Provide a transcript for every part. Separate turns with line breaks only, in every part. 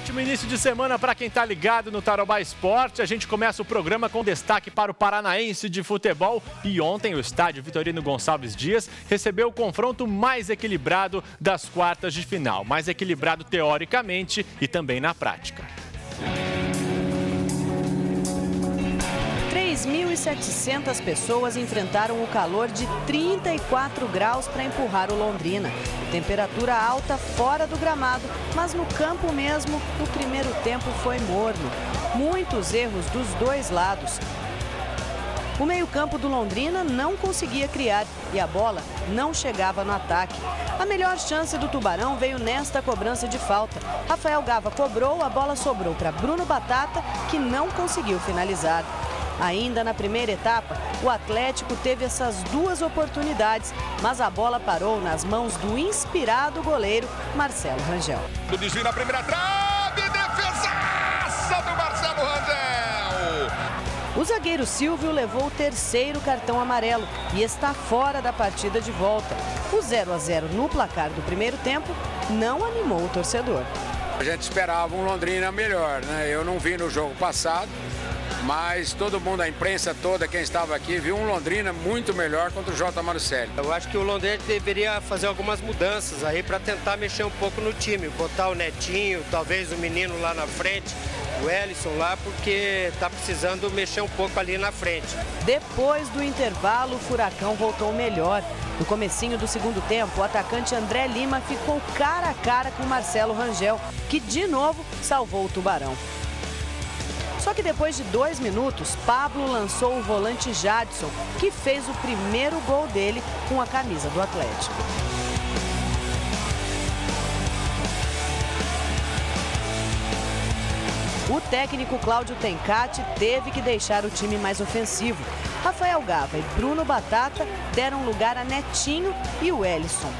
ótimo início de semana para quem está ligado no Tarobá Esporte. A gente começa o programa com destaque para o Paranaense de futebol. E ontem o estádio Vitorino Gonçalves Dias recebeu o confronto mais equilibrado das quartas de final. Mais equilibrado teoricamente e também na prática.
3.700 pessoas enfrentaram o calor de 34 graus para empurrar o Londrina. Temperatura alta fora do gramado, mas no campo mesmo, o primeiro tempo foi morno. Muitos erros dos dois lados. O meio-campo do Londrina não conseguia criar e a bola não chegava no ataque. A melhor chance do Tubarão veio nesta cobrança de falta. Rafael Gava cobrou, a bola sobrou para Bruno Batata, que não conseguiu finalizar. Ainda na primeira etapa, o Atlético teve essas duas oportunidades, mas a bola parou nas mãos do inspirado goleiro Marcelo Rangel.
O desvio na primeira trave, defesaça do Marcelo Rangel.
O zagueiro Silvio levou o terceiro cartão amarelo e está fora da partida de volta. O 0 a 0 no placar do primeiro tempo não animou o torcedor.
A gente esperava um Londrina melhor, né? Eu não vi no jogo passado, mas todo mundo, a imprensa toda, quem estava aqui, viu um Londrina muito melhor contra o J. Marucelli.
Eu acho que o Londrina deveria fazer algumas mudanças aí para tentar mexer um pouco no time, botar o Netinho, talvez o menino lá na frente, o Ellison lá, porque está precisando mexer um pouco ali na frente.
Depois do intervalo, o Furacão voltou melhor. No comecinho do segundo tempo, o atacante André Lima ficou cara a cara com Marcelo Rangel, que de novo salvou o Tubarão. Só que depois de dois minutos, Pablo lançou o volante Jadson, que fez o primeiro gol dele com a camisa do Atlético. O técnico Cláudio Tencati teve que deixar o time mais ofensivo. Rafael Gava e Bruno Batata deram lugar a Netinho e o Ellison.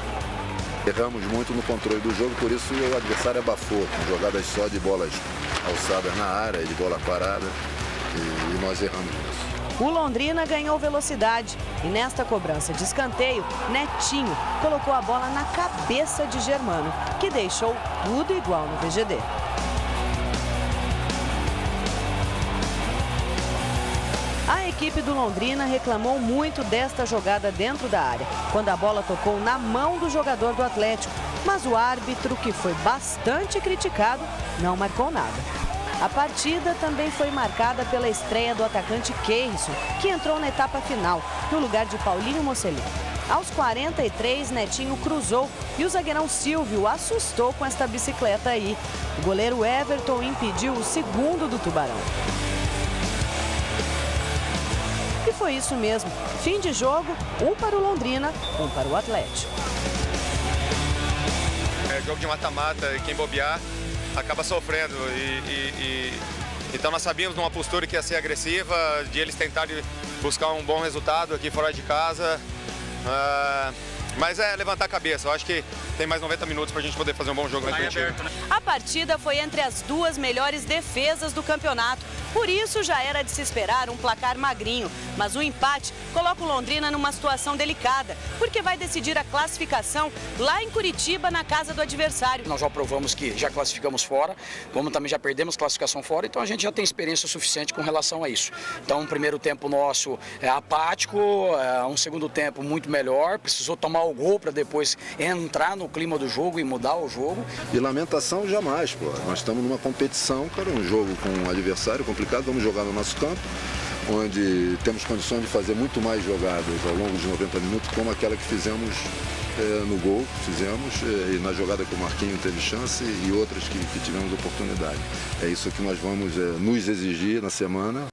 Erramos muito no controle do jogo, por isso o adversário abafou, com jogadas só de bolas alçadas na área, de bola parada, e, e nós erramos nisso.
O Londrina ganhou velocidade e nesta cobrança de escanteio, Netinho colocou a bola na cabeça de Germano, que deixou tudo igual no VGD. Equipe do Londrina reclamou muito desta jogada dentro da área, quando a bola tocou na mão do jogador do Atlético. Mas o árbitro, que foi bastante criticado, não marcou nada. A partida também foi marcada pela estreia do atacante Keirson, que entrou na etapa final, no lugar de Paulinho Mocelin. Aos 43, Netinho cruzou e o zagueirão Silvio assustou com esta bicicleta aí. O goleiro Everton impediu o segundo do Tubarão. E foi isso mesmo. Fim de jogo, um para o Londrina, um para o Atlético.
É jogo de mata-mata, quem bobear acaba sofrendo. E, e, e, Então nós sabíamos numa postura que ia ser agressiva, de eles tentarem buscar um bom resultado aqui fora de casa. Uh, mas é levantar a cabeça. Eu acho que tem mais 90 minutos para a gente poder fazer um bom jogo
aqui né? A partida foi entre as duas melhores defesas do campeonato. Por isso já era de se esperar um placar magrinho. Mas o empate coloca o Londrina numa situação delicada, porque vai decidir a classificação lá em Curitiba, na casa do adversário.
Nós já provamos que já classificamos fora, como também já perdemos classificação fora, então a gente já tem experiência suficiente com relação a isso. Então, um primeiro tempo nosso é apático, é um segundo tempo muito melhor, precisou tomar o gol para depois entrar no clima do jogo e mudar o jogo.
E lamentação jamais, pô. Nós estamos numa competição, cara, um jogo com um adversário complicado, vamos jogar no nosso campo, onde temos condições de fazer muito mais jogadas ao longo de 90 minutos, como aquela que fizemos é, no gol, fizemos, é, e na jogada que o Marquinho teve chance e outras que, que tivemos oportunidade. É isso que nós vamos é, nos exigir na semana.